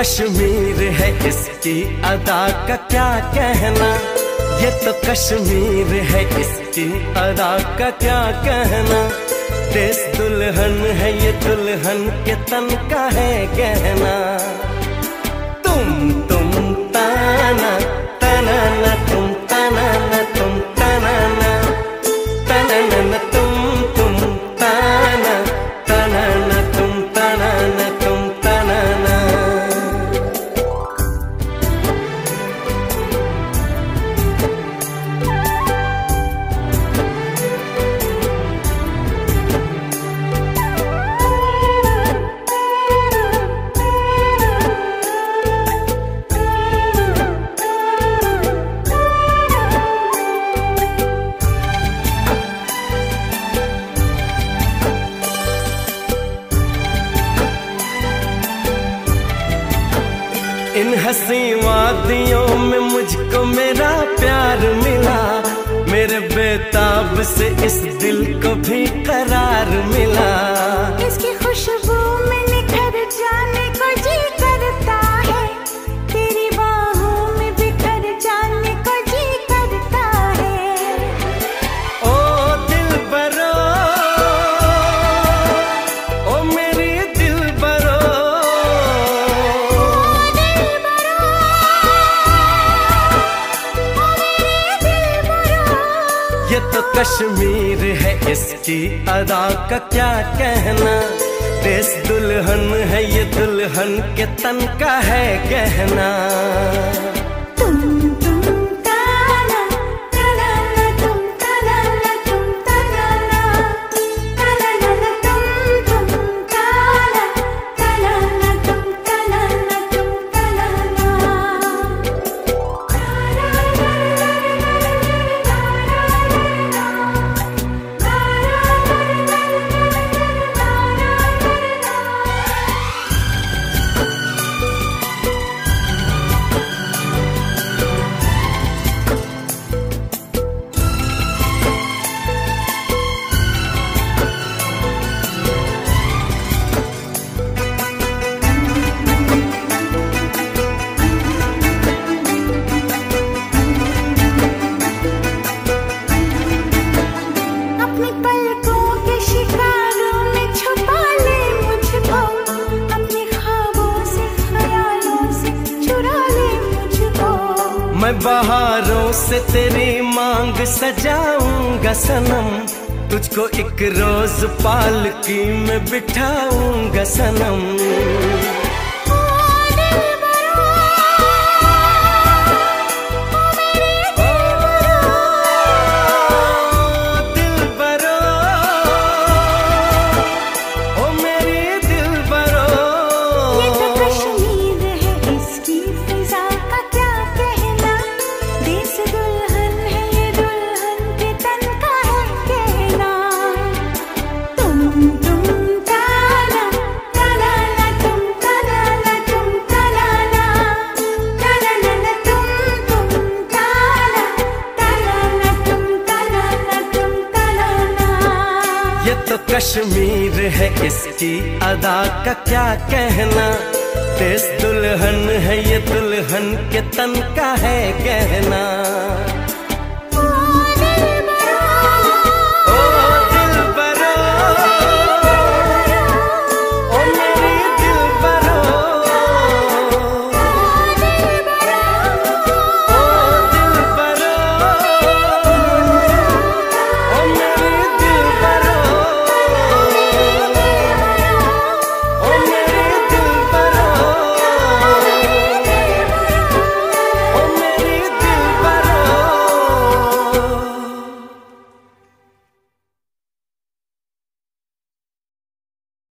कश्मीर है इसकी अदा का क्या कहना? ये तो कश्मीर है इसकी अदा का क्या कहना? देश दुल्हन है ये दुल्हन के तन का है कहना। तुम इन हसी वादियों में मुझको मेरा प्यार मिला। मेरे बेताब से इस दिल को भी करार मिला। कश्मीर है इसकी अदा का क्या कहना? देश दुल्हन है, ये दुल्हन के तन का है गहना। तुम बहारों से तेरी मांग सजाऊँगा सनम। तुझको एक रोज पालकी में बिठाऊँगा सनम। कश्मीर है इसकी अदा का क्या कहना? तेज दुल्हन है ये दुल्हन के तन का है गहना